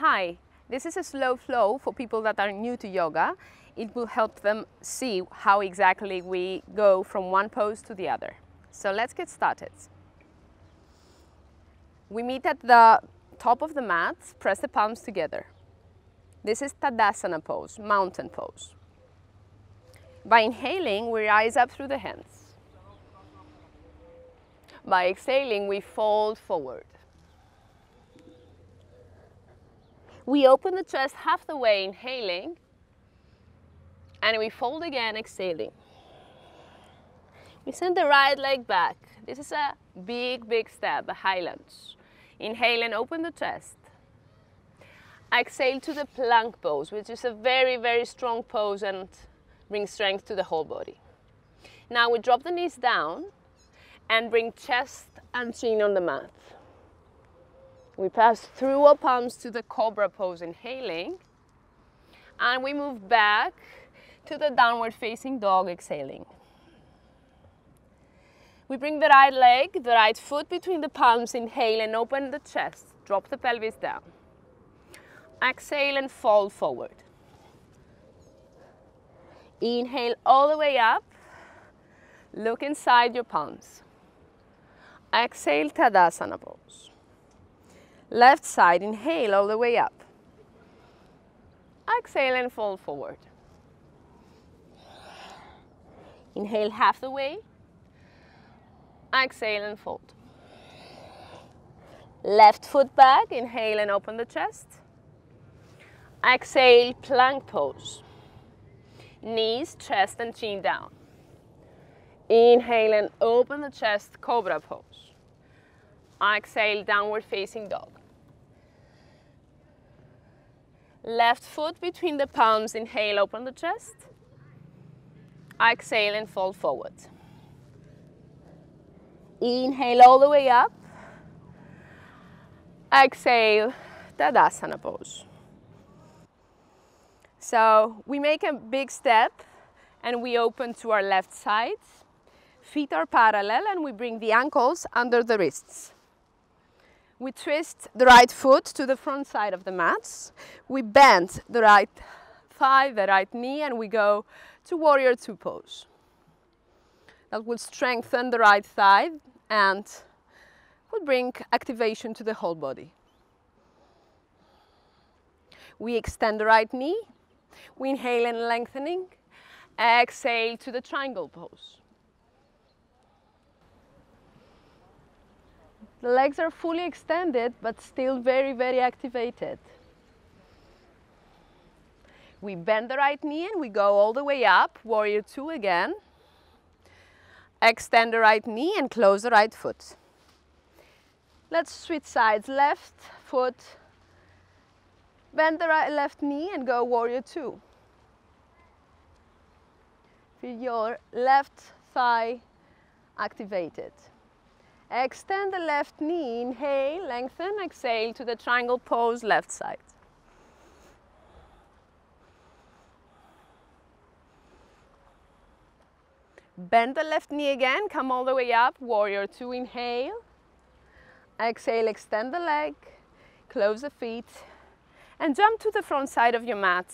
Hi, this is a slow flow for people that are new to yoga. It will help them see how exactly we go from one pose to the other. So let's get started. We meet at the top of the mat, press the palms together. This is Tadasana pose, mountain pose. By inhaling, we rise up through the hands. By exhaling, we fold forward. We open the chest half the way, inhaling, and we fold again, exhaling. We send the right leg back. This is a big, big step, a high lunge. Inhale and open the chest. Exhale to the plank pose, which is a very, very strong pose and brings strength to the whole body. Now we drop the knees down and bring chest and chin on the mat. We pass through our palms to the cobra pose, inhaling, and we move back to the downward facing dog, exhaling. We bring the right leg, the right foot between the palms, inhale and open the chest. Drop the pelvis down. Exhale and fall forward. Inhale all the way up. Look inside your palms. Exhale, Tadasana pose. Left side, inhale all the way up. Exhale and fold forward. Inhale half the way. Exhale and fold. Left foot back, inhale and open the chest. Exhale, plank pose. Knees, chest and chin down. Inhale and open the chest, cobra pose. Exhale, downward facing dog. Left foot between the palms, inhale, open the chest. Exhale and fold forward. Inhale all the way up. Exhale, Tadasana pose. So we make a big step and we open to our left side. Feet are parallel and we bring the ankles under the wrists. We twist the right foot to the front side of the mats. We bend the right thigh, the right knee, and we go to warrior two pose. That will strengthen the right thigh and will bring activation to the whole body. We extend the right knee. We inhale and lengthening. Exhale to the triangle pose. The legs are fully extended, but still very, very activated. We bend the right knee and we go all the way up, warrior two again. Extend the right knee and close the right foot. Let's switch sides, left foot, bend the right left knee and go warrior two. Feel your left thigh activated. Extend the left knee, inhale, lengthen, exhale to the triangle pose, left side. Bend the left knee again, come all the way up, warrior two, inhale. Exhale, extend the leg, close the feet, and jump to the front side of your mat,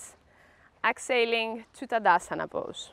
exhaling to Tadasana pose.